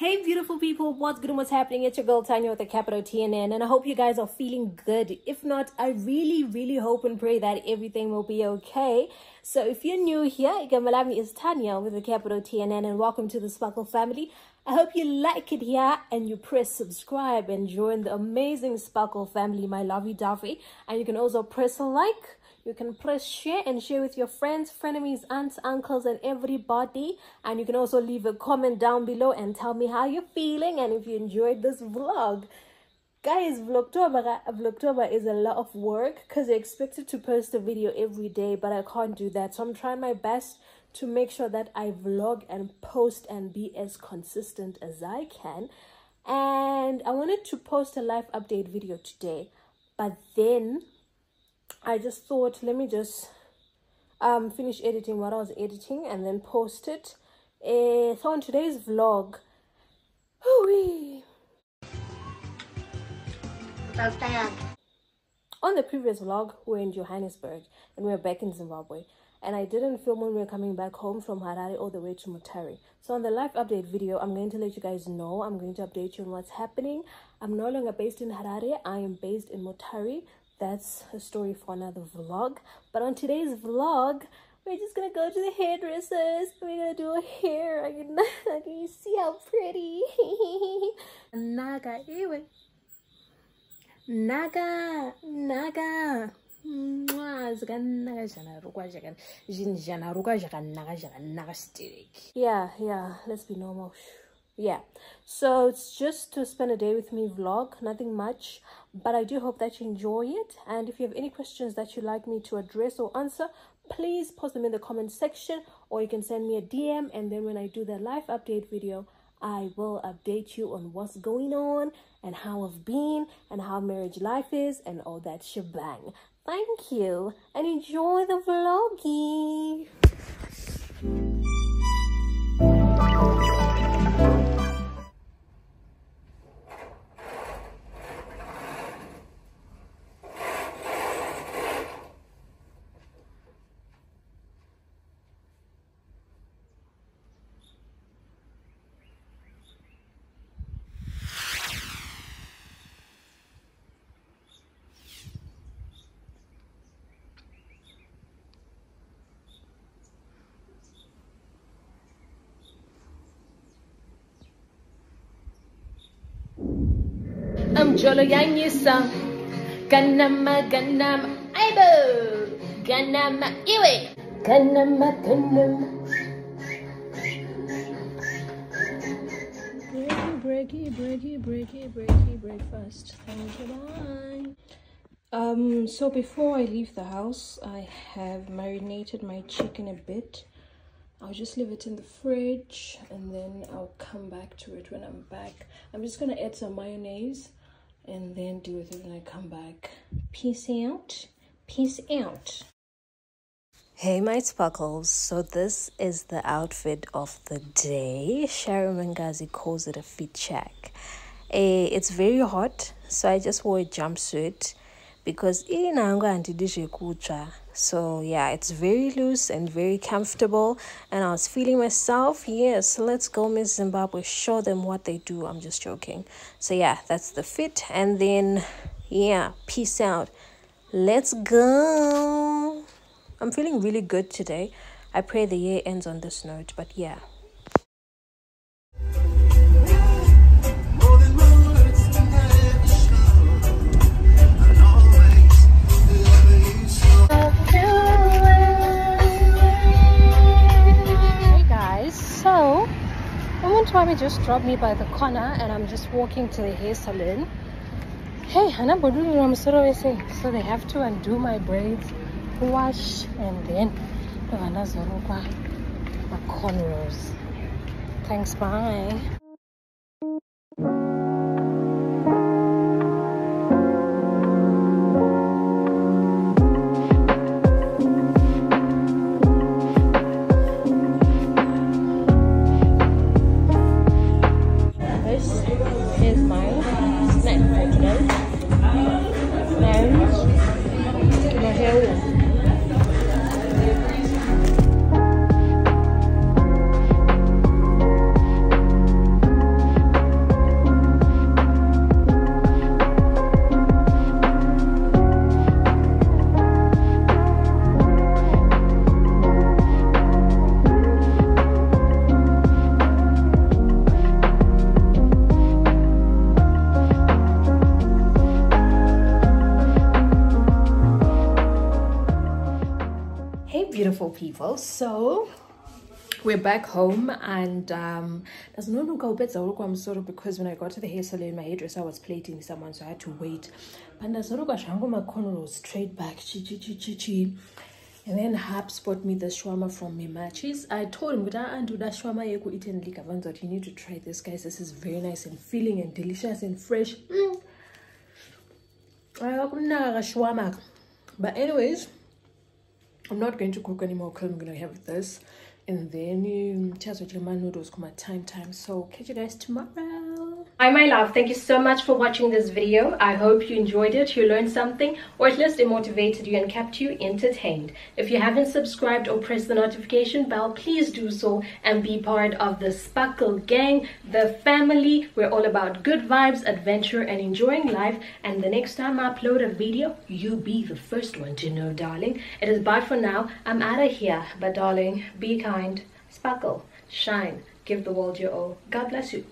Hey, beautiful people, what's good and what's happening? It's your girl Tanya with the capital TNN, and I hope you guys are feeling good. If not, I really, really hope and pray that everything will be okay. So, if you're new here, Igamalami is Tanya with the capital TNN, and welcome to the Sparkle family. I hope you like it here and you press subscribe and join the amazing Sparkle family, my lovey dovey. And you can also press a like you can press share and share with your friends, frenemies, aunts, uncles, and everybody. And you can also leave a comment down below and tell me how you're feeling and if you enjoyed this vlog. Guys, Vlogtober, Vlogtober is a lot of work because I expected to post a video every day, but I can't do that. So I'm trying my best to make sure that I vlog and post and be as consistent as I can. And I wanted to post a life update video today, but then I just thought, let me just um, finish editing what I was editing and then post it. Uh, so on today's vlog, hooey. On the previous vlog, we were in Johannesburg and we are back in Zimbabwe. And I didn't film when we were coming back home from Harare all the way to Mutare. So on the live update video, I'm going to let you guys know. I'm going to update you on what's happening. I'm no longer based in Harare. I am based in Mutare that's a story for another vlog. But on today's vlog we're just gonna go to the hairdressers. We're gonna do a hair. I can, I can you see how pretty. Naga eh, ewe naga naga. Yeah yeah let's be normal yeah. So it's just to spend a day with me vlog nothing much but i do hope that you enjoy it. And if you have any questions that you'd like me to address or answer please post them in the comment section or you can send me a dm and then when i do the live update video i will update you on what's going on and how i've been and how marriage life is and all that shebang. Thank you and enjoy the vloggy Jolo yanyisa Ganama ganama aibo Ganama iwe Ganama ganama Breaky, breaky, breaky, breaky, breakfast. Thank you, bye. Um, so before I leave the house, I have marinated my chicken a bit. I'll just leave it in the fridge and then I'll come back to it when I'm back. I'm just gonna add some mayonnaise and then do it when I come back. Peace out. Peace out. Hey my sparkles, so this is the outfit of the day. Sharon Mangazi calls it a fit check. Eh, it's very hot, so I just wore a jumpsuit because so yeah it's very loose and very comfortable and i was feeling myself yes let's go miss zimbabwe show them what they do. I'm just joking. So yeah that's the fit and then yeah peace out. Let's go. I'm feeling really good today. I pray the year ends on this note but yeah Mommy just dropped me by the corner and I'm just walking to the hair salon. Hey, so they have to undo my braids, wash, and then the cornrows. Thanks, bye. Wonderful people. So we're back home and um there's no no go bit I'm sort of because when I got to the hair salon my hairdresser was plating someone so I had to wait. But there's no go my corner straight back chi chi chi chi chi. And then Habs bought me the shawarma from Mimach's. I told him, I undo that shawarma yeku eaten likavanzot. You need to try this, guys. This is very nice and filling and delicious and fresh. Mm. But anyways, I'm not going to cook anymore. Because I'm going to have this. And then um, man noodles time time so catch you guys tomorrow hi my love. Thank you so much for watching this video. I hope you enjoyed it you learned something or at least it motivated you and kept you entertained. If you haven't subscribed or pressed the notification bell please do so and be part of the sparkle gang the family. We're all about good vibes adventure and enjoying life. And the next time i upload a video you'll be the first one to know darling. It is bye for now. I'm out of here. But darling be kind. Sparkle, shine, give the world your all. God bless you.